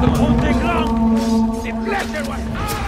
the ground. The pressure was high.